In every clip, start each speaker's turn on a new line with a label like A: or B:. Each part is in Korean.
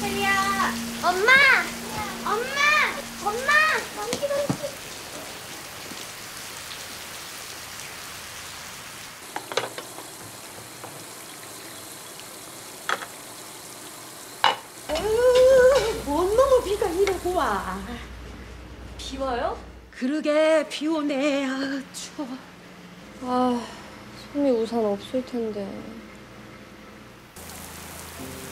A: 혜리야, 엄마, 엄마, 엄마, 넘기 넘기.
B: 뭔 놈의 비가 이러고 와.
C: 비 와요?
B: 그러게 비 오네. 아 추워.
C: 아, 손이 우산 없을 텐데.
A: Thank you.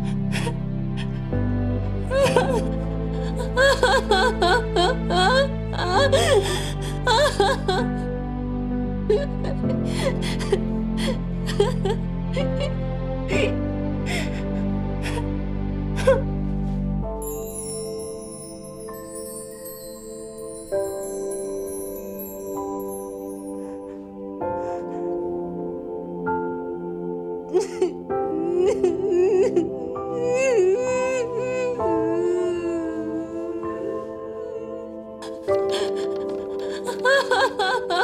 A: 哈哈哈哈哈哈啊 ha ha ha